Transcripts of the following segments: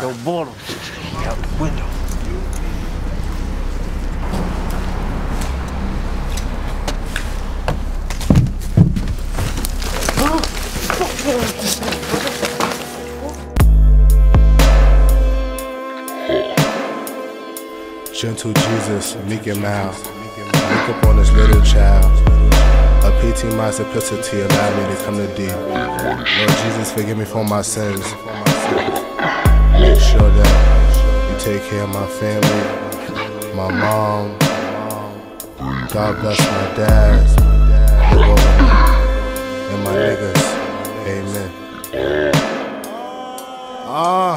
Yo, border. Out the window. Gentle Jesus, meek and mild. Look upon this little child. A PT my simplicity allowed me to come to thee. Lord Jesus, forgive me for my sins. Make sure that you take care of my family, my mom. God bless my dad. Over me and my niggas. Amen. Uh,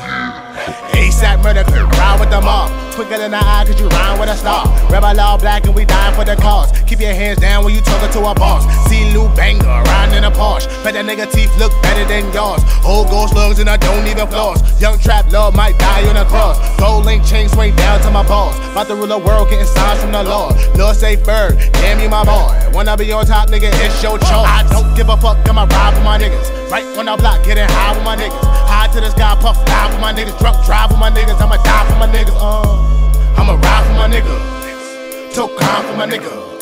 ASAP murder crew, ride with the mob. Quicker than the eye, cause you rhyme with a star. Rebel all black and we dying for the cause. Keep your hands down when you to a boss. See Lou Banger, riding in a Porsche. Bet that nigga teeth look better than yours. Old gold slugs and I don't even floss. Young trap lord might die on a cross. Gold link chain swing down to my balls. About to rule the world, getting signs from the Lord. Lord say bird, damn you my boy. Wanna be on top, nigga, it's your choice. I don't give a fuck, I'ma ride with my niggas. Right on the block, getting high with my niggas. High to the sky, puff fly with my niggas. Drunk drive with my niggas, I'ma die for my niggas. Uh, I'ma ride for my niggas. Toke crime for my niggas.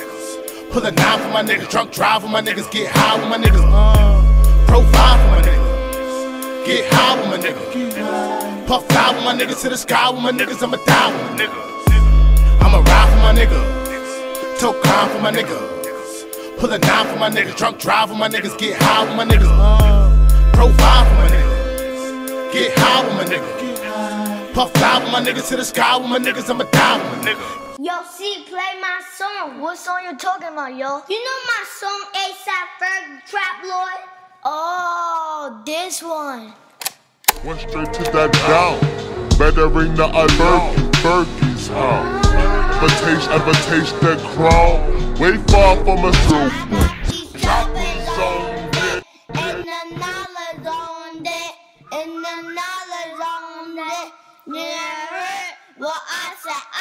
Pull a nine for my niggas. Drunk drive with my niggas. Get high with my niggas. Uh, profile for my niggas. Get high with my niggas. Puff fly with my niggas to the sky with my niggas. I'ma die with my niggas. I'ma ride for my niggas. Toke crime for my niggas. Pull a nine for my niggas. Drunk drive with my niggas. Get high with my niggas. Uh, profile for my niggas. Get high with my niggas. Puff fly with my niggas to the sky with my niggas. I'ma die with my niggas. Yo, C, play my song. What song you talking about, yo? You know my song, ASAP Ferg Trap Lord? Oh, this one. Went straight to that down. Better ring the Fergie, Fergie's house. Invitation, invitation, that crown. Way far from a through. These trappers on it, and the knowledge on it, and the knowledge on it. Yeah, heard what I said.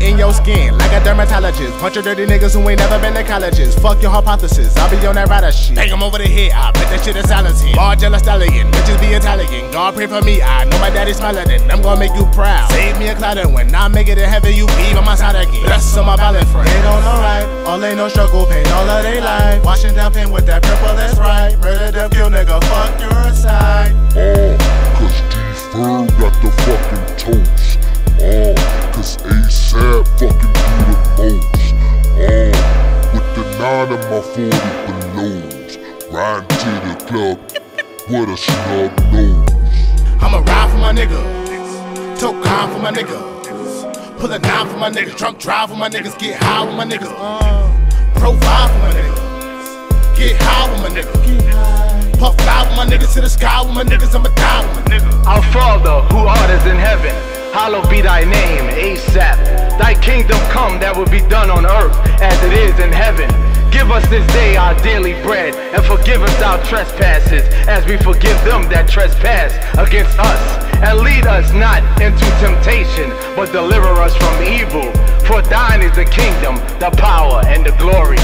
In your skin like a dermatologist. Bunch of dirty niggas who ain't never been to colleges. Fuck your hypothesis, I'll be on that rider shit. Bang 'em over the head, I bet that shit is silencing. Margella stallion, bitches be Italian. God pray for me, I know my daddy's smiling. and I'm gonna make you proud. Save me a cloud, and when I make it in heaven, you be by my side again. Bless on my ballot friend. They don't know right, all they know struggle, pain all of they life. Washing down pain with that purple, that's right. Murder them, kill nigga, fuck your side. Oh, cause D-Ferg got the fucking toast. Cause ASAP fucking do the most. Oh, with the nine of my 40 belows. Riding to the club with a snub nose. I'ma ride for my nigga. Toke crime for my nigga. Pull a nine for my niggas. Drunk drive for my niggas. Get high with my niggas. Uh, profile for my niggas. Get high with my niggas. Puff fly with my niggas to the sky with my niggas. I'ma die with my niggas. Our Father, who art is in heaven, hallowed be thy name, ASAP. Thy kingdom come that will be done on earth as it is in heaven. Give us this day our daily bread, and forgive us our trespasses, as we forgive them that trespass against us. And lead us not into temptation, but deliver us from evil. For thine is the kingdom, the power, and the glory